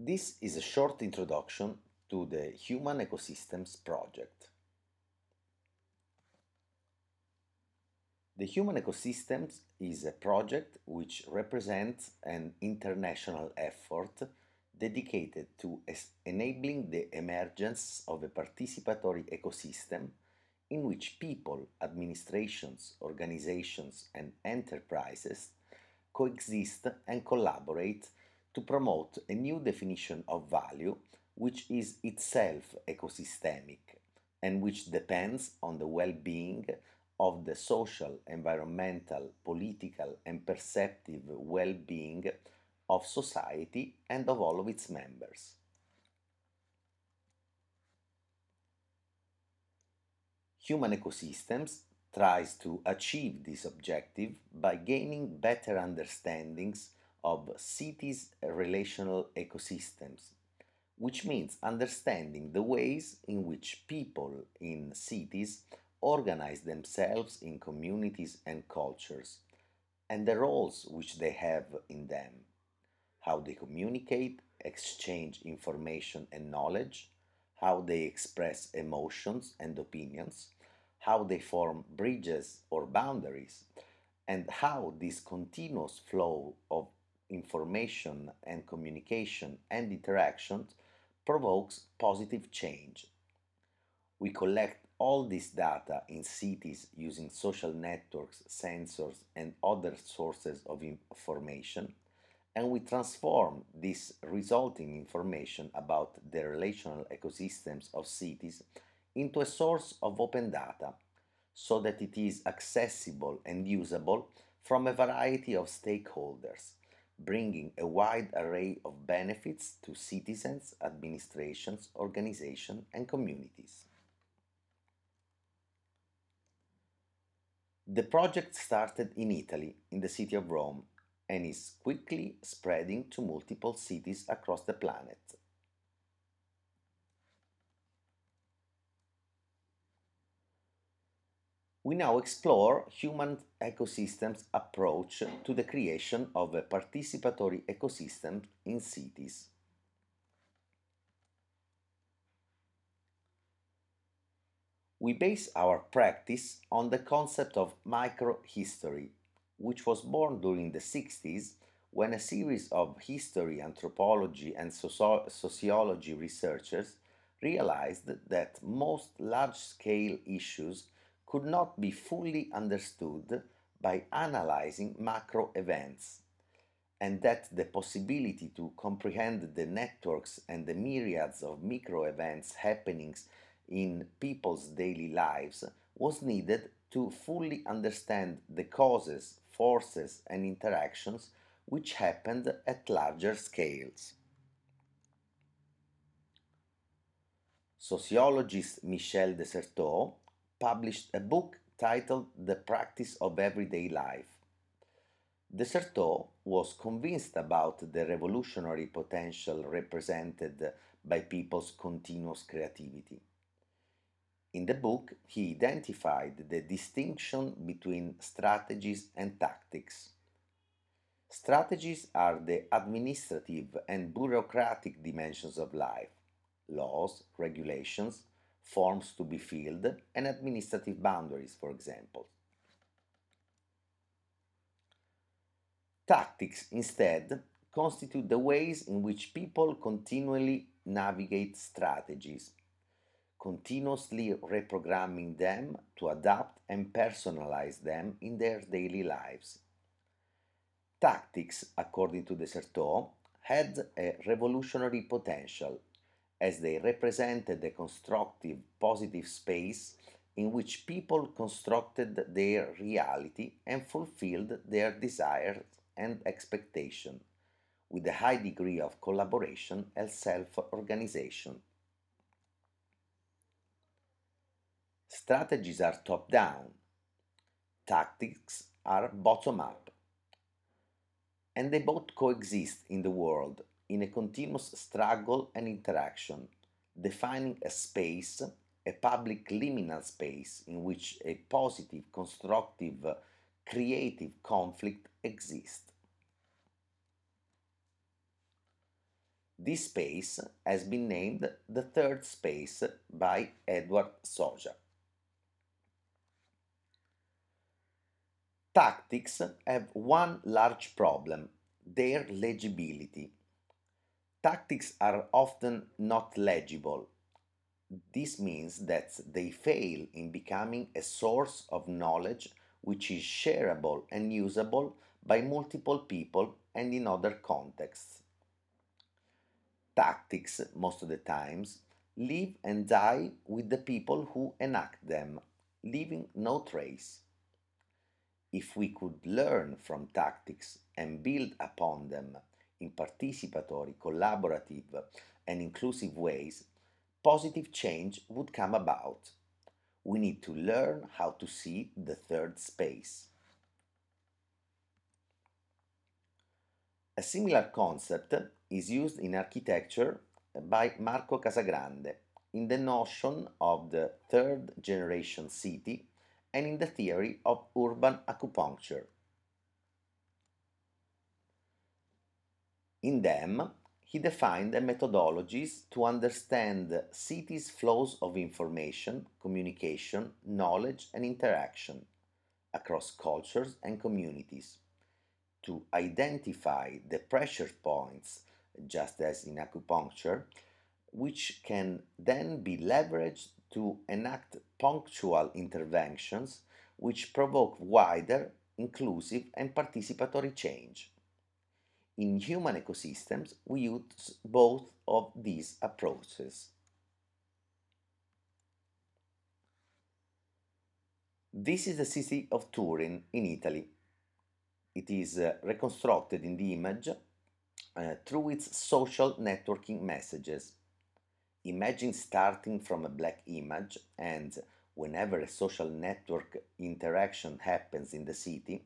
This is a short introduction to the Human Ecosystems Project. The Human Ecosystems is a project which represents an international effort dedicated to enabling the emergence of a participatory ecosystem in which people, administrations, organizations, and enterprises coexist and collaborate to promote a new definition of value which is itself ecosystemic and which depends on the well-being of the social, environmental, political and perceptive well-being of society and of all of its members. Human ecosystems tries to achieve this objective by gaining better understandings of cities' relational ecosystems, which means understanding the ways in which people in cities organize themselves in communities and cultures, and the roles which they have in them, how they communicate, exchange information and knowledge, how they express emotions and opinions, how they form bridges or boundaries, and how this continuous flow of information and communication and interactions provokes positive change. We collect all this data in cities using social networks, sensors, and other sources of information, and we transform this resulting information about the relational ecosystems of cities into a source of open data so that it is accessible and usable from a variety of stakeholders bringing a wide array of benefits to citizens, administrations, organizations, and communities. The project started in Italy, in the city of Rome, and is quickly spreading to multiple cities across the planet. We now explore human ecosystems approach to the creation of a participatory ecosystem in cities. We base our practice on the concept of microhistory, which was born during the 60s when a series of history, anthropology, and socio sociology researchers realized that most large-scale issues could not be fully understood by analyzing macro events, and that the possibility to comprehend the networks and the myriads of micro events happenings in people's daily lives was needed to fully understand the causes, forces, and interactions which happened at larger scales. Sociologist Michel de Certeau published a book titled The Practice of Everyday Life. De Certeau was convinced about the revolutionary potential represented by people's continuous creativity. In the book, he identified the distinction between strategies and tactics. Strategies are the administrative and bureaucratic dimensions of life laws, regulations, forms to be filled, and administrative boundaries, for example. Tactics, instead, constitute the ways in which people continually navigate strategies, continuously reprogramming them to adapt and personalize them in their daily lives. Tactics, according to de had a revolutionary potential as they represented a constructive, positive space in which people constructed their reality and fulfilled their desires and expectations with a high degree of collaboration and self-organization. Strategies are top-down, tactics are bottom-up, and they both coexist in the world in a continuous struggle and interaction, defining a space, a public liminal space in which a positive, constructive, uh, creative conflict exists. This space has been named the third space by Edward Soja. Tactics have one large problem, their legibility. Tactics are often not legible. This means that they fail in becoming a source of knowledge which is shareable and usable by multiple people and in other contexts. Tactics, most of the times, live and die with the people who enact them, leaving no trace. If we could learn from tactics and build upon them in participatory, collaborative, and inclusive ways, positive change would come about. We need to learn how to see the third space. A similar concept is used in architecture by Marco Casagrande in the notion of the third generation city and in the theory of urban acupuncture. In them, he defined the methodologies to understand cities' flows of information, communication, knowledge, and interaction across cultures and communities to identify the pressure points, just as in acupuncture, which can then be leveraged to enact punctual interventions which provoke wider, inclusive, and participatory change. In human ecosystems, we use both of these approaches. This is the city of Turin in Italy. It is uh, reconstructed in the image uh, through its social networking messages. Imagine starting from a black image and whenever a social network interaction happens in the city,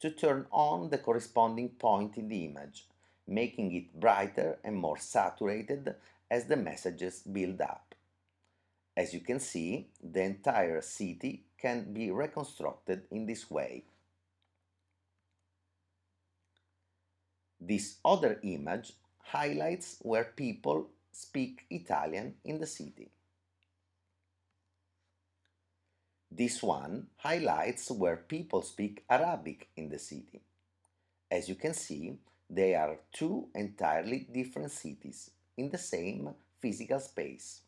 to turn on the corresponding point in the image, making it brighter and more saturated as the messages build up. As you can see, the entire city can be reconstructed in this way. This other image highlights where people speak Italian in the city. This one highlights where people speak Arabic in the city. As you can see, they are two entirely different cities in the same physical space.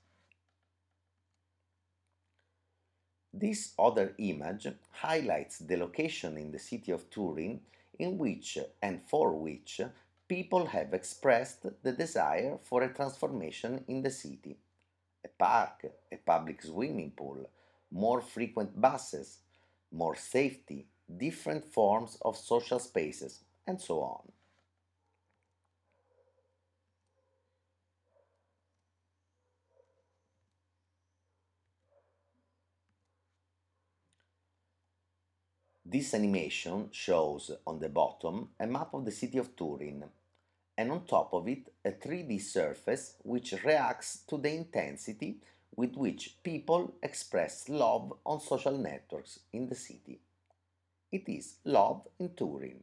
This other image highlights the location in the city of Turin in which and for which people have expressed the desire for a transformation in the city. A park, a public swimming pool, more frequent buses, more safety, different forms of social spaces, and so on. This animation shows on the bottom a map of the city of Turin and on top of it a 3D surface which reacts to the intensity with which people express love on social networks in the city. It is love in Turin.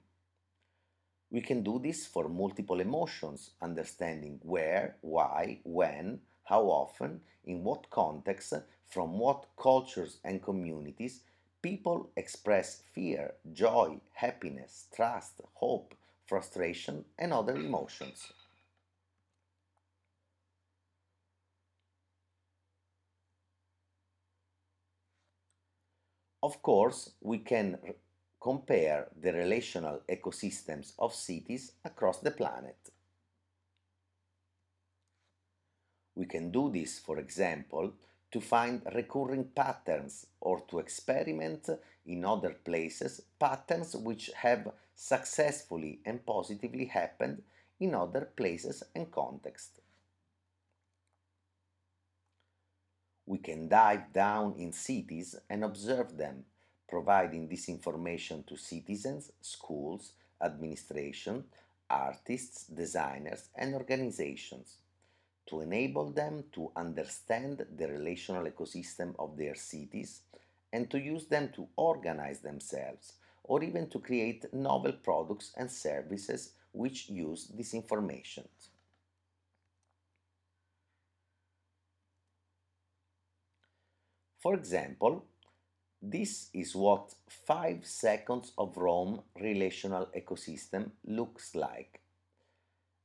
We can do this for multiple emotions, understanding where, why, when, how often, in what context, from what cultures and communities people express fear, joy, happiness, trust, hope, frustration, and other emotions. Of course, we can compare the relational ecosystems of cities across the planet. We can do this, for example, to find recurring patterns or to experiment in other places patterns which have successfully and positively happened in other places and contexts. We can dive down in cities and observe them, providing this information to citizens, schools, administration, artists, designers, and organizations to enable them to understand the relational ecosystem of their cities and to use them to organize themselves or even to create novel products and services which use this information. For example, this is what 5 seconds of Rome relational ecosystem looks like.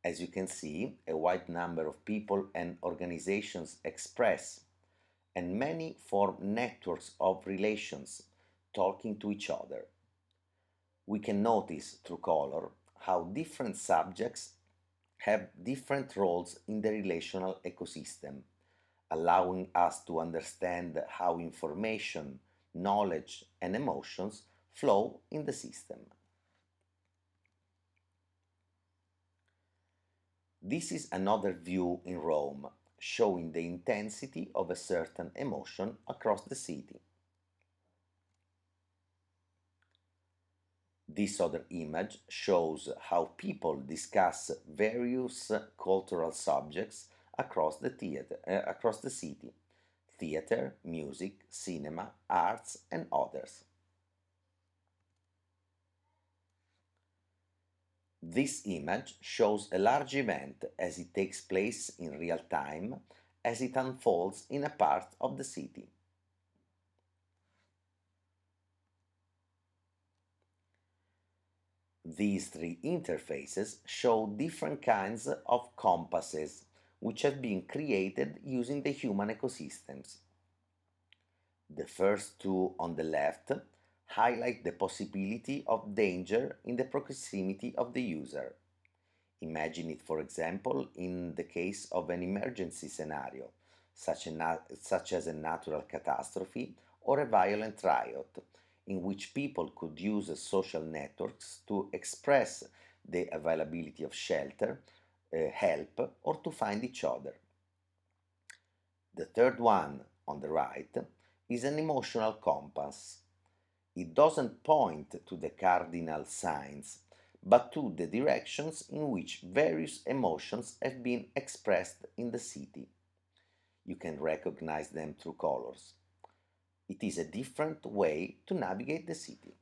As you can see, a wide number of people and organizations express, and many form networks of relations talking to each other. We can notice through color how different subjects have different roles in the relational ecosystem, allowing us to understand how information, knowledge, and emotions flow in the system. This is another view in Rome, showing the intensity of a certain emotion across the city. This other image shows how people discuss various cultural subjects across the theater, uh, across the city, theater, music, cinema, arts, and others. This image shows a large event as it takes place in real time as it unfolds in a part of the city. These three interfaces show different kinds of compasses which have been created using the human ecosystems. The first two on the left highlight the possibility of danger in the proximity of the user. Imagine it, for example, in the case of an emergency scenario, such, such as a natural catastrophe or a violent riot, in which people could use social networks to express the availability of shelter, uh, help, or to find each other. The third one, on the right, is an emotional compass it doesn't point to the cardinal signs, but to the directions in which various emotions have been expressed in the city. You can recognize them through colors. It is a different way to navigate the city.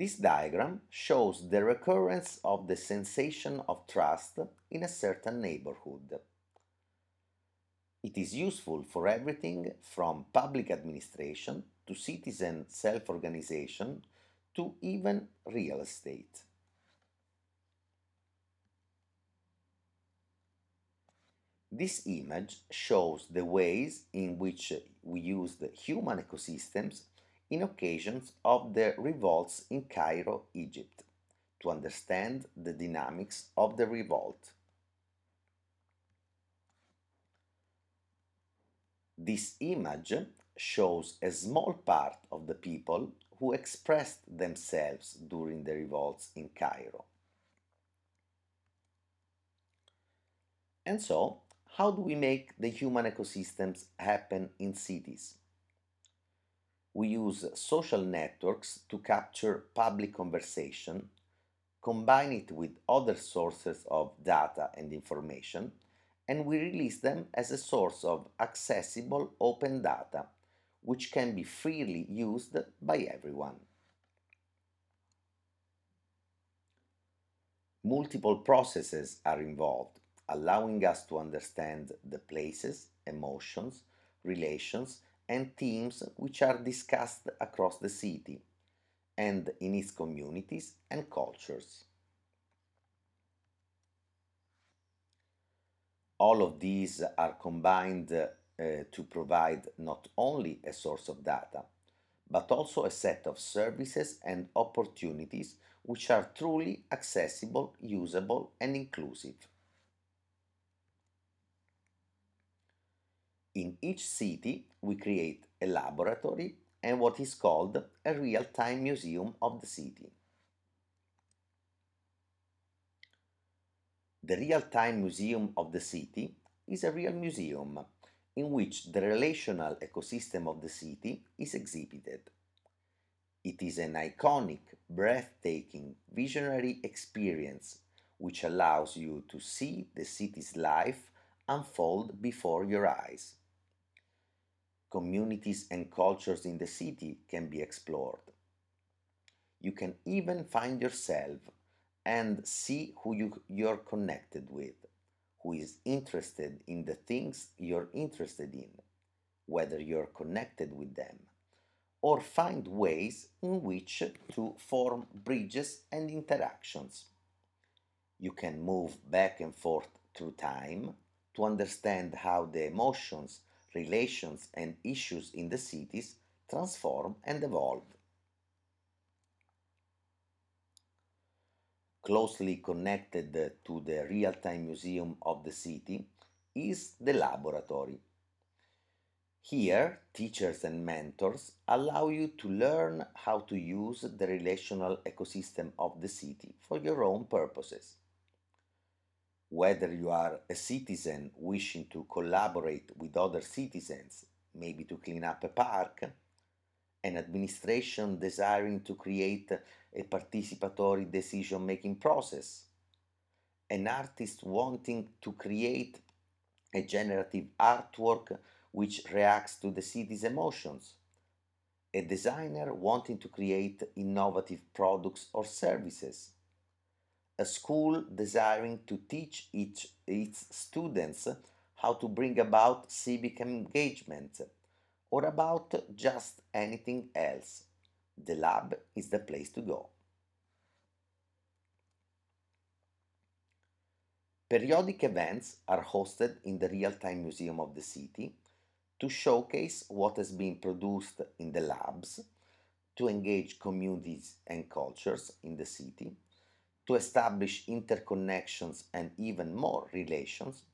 This diagram shows the recurrence of the sensation of trust in a certain neighborhood. It is useful for everything from public administration to citizen self-organization to even real estate. This image shows the ways in which we use the human ecosystems in occasions of the revolts in Cairo, Egypt, to understand the dynamics of the revolt. This image shows a small part of the people who expressed themselves during the revolts in Cairo. And so, how do we make the human ecosystems happen in cities? We use social networks to capture public conversation, combine it with other sources of data and information, and we release them as a source of accessible open data, which can be freely used by everyone. Multiple processes are involved, allowing us to understand the places, emotions, relations, and themes which are discussed across the city and in its communities and cultures. all of these are combined uh, to provide not only a source of data, but also a set of services and opportunities which are truly accessible, usable, and inclusive. In each city, we create a laboratory and what is called a real-time museum of the city. The real-time museum of the city is a real museum in which the relational ecosystem of the city is exhibited. It is an iconic, breathtaking, visionary experience which allows you to see the city's life unfold before your eyes. Communities and cultures in the city can be explored. You can even find yourself and see who you, you're connected with, who is interested in the things you're interested in, whether you're connected with them, or find ways in which to form bridges and interactions. You can move back and forth through time to understand how the emotions, relations, and issues in the cities transform and evolve. Closely connected to the real-time museum of the city is the laboratory. Here, teachers and mentors allow you to learn how to use the relational ecosystem of the city for your own purposes. Whether you are a citizen wishing to collaborate with other citizens, maybe to clean up a park, an administration desiring to create a participatory decision making process, an artist wanting to create a generative artwork which reacts to the city's emotions, a designer wanting to create innovative products or services, a school desiring to teach each, its students how to bring about civic engagement, or about just anything else. The lab is the place to go. Periodic events are hosted in the real-time museum of the city to showcase what has been produced in the labs, to engage communities and cultures in the city, to establish interconnections and even more relations,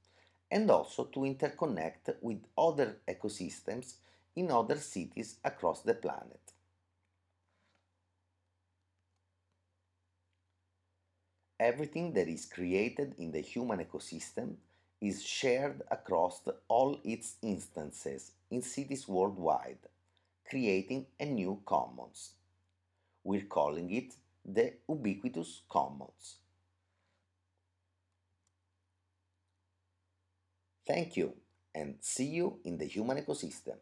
and also to interconnect with other ecosystems in other cities across the planet. Everything that is created in the human ecosystem is shared across all its instances in cities worldwide, creating a new commons. We're calling it de Ubiquitous Commons. Thank you and see you in the human ecosystem.